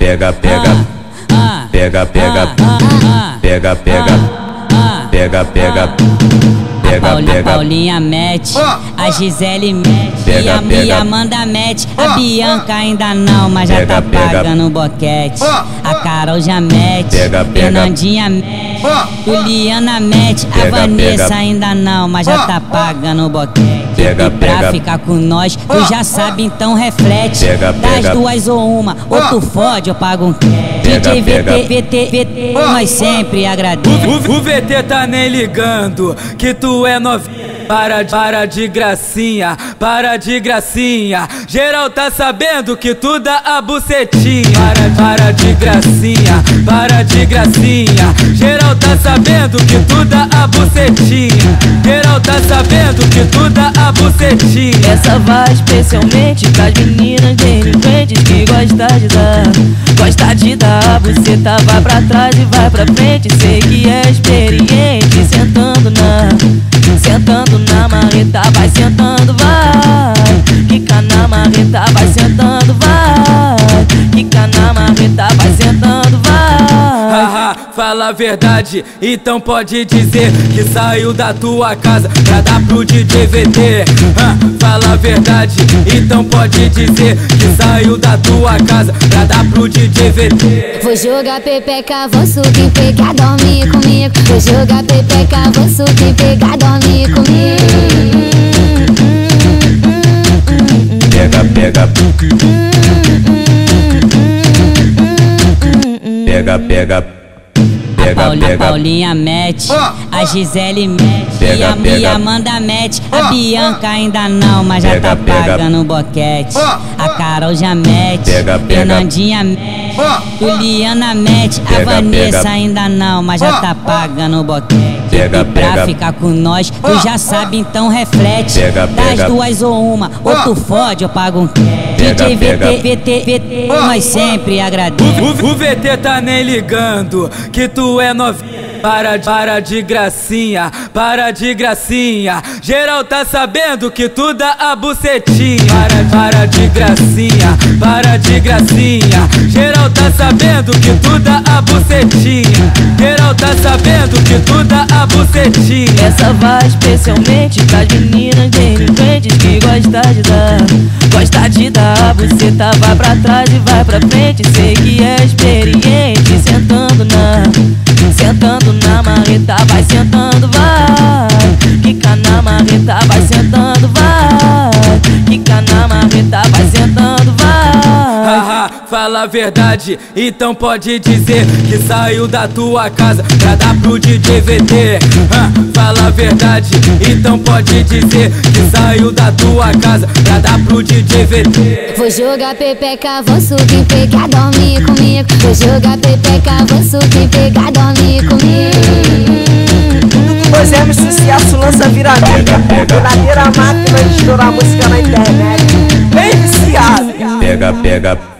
pega, pega, pega, pega, pega, pega, pega, pega. Pega, Paulinha, pega. Paulinha mete, a Gisele mete, Pega, e a. Mia Amanda mete, a Bianca ainda não, mas já tá pagando o boquete. A Carol já mete, Pega, pega. Fernandinha mete, Juliana mete, a Vanessa ainda não, mas já tá pagando o boquete. Pega, e pra ficar com nós, tu já sabe, então reflete. Das duas ou uma, ou tu fode, eu pago um cash. Pega, DJ pega. VT, VT, VT, nós sempre agradecemos. O, o VT tá nem ligando que tu é novinha. Para, para de gracinha, para de gracinha. Geral tá sabendo que tu dá a bucetinha. Para, para de gracinha, para de gracinha. Geral tá sabendo que tu dá a bucetinha. Geral tá sabendo que tu dá a bucetinha. Essa vai especialmente pras meninas delinquentes que gosta de dar Gosta de dar, você tá vai pra trás e vai pra frente Sei que é experiente, vai sentando, vai Quica na marreta, vai sentando, vai Haha, fala a verdade, então pode dizer que saiu da tua casa pra dar pro DJ VT. Ah, fala a verdade, então pode dizer que saiu da tua casa pra dar pro DJ VT. Vou jogar pepeca, vou subir, pegar, dormir comigo. Vou jogar pepeca, vou subir, pegar, dormir comigo. Pega, pega. Pega, Paula, pega. Paulinha mete, a Gisele mete, Pega, e a pega. Mia Amanda mete, a Bianca ainda não, mas já Pega, tá pagando o boquete. A Carol já mete, Pega, pega. Fernandinha mete, Juliana mete, a Vanessa pega. ainda não, mas já tá pagando o boquete. Pega, e pra pega. ficar com nós, tu já sabe, então reflete. Pega, Das pega. duas ou uma, ou tu fode, eu pago um. Pega, DJ pega. VT, VT, VT, nós sempre agradecemos. O, o VT tá nem ligando que tu é novinha. Para, para de gracinha, para de gracinha. Geral tá sabendo que tu dá a bucetinha. Para, para de gracinha, para de gracinha. Geral tá sabendo que tu dá a bucetinha. Geral tá sabendo que tu dá a bucetinha. Essa vai especialmente pras meninas delinquentes que gosta de dar Gosta de dar, você tá vai pra trás e vai pra frente Sei que é experiente, sentando na Sentando na marreta, vai sentando, vai fala a verdade, então pode dizer que saiu da tua casa pra dar pro DJ VT. Ah, fala a verdade, então pode dizer que saiu da tua casa pra dar pro DJ VT. Vou jogar pepeca, vou subir, pegar, dormir comigo. Vou jogar pepeca, vou subir, pegar, dormir comigo. Pois é, sucesso lança vira mídia. Verdadeira máquina de estourar música na internet. Bem viciado. Pega, pega.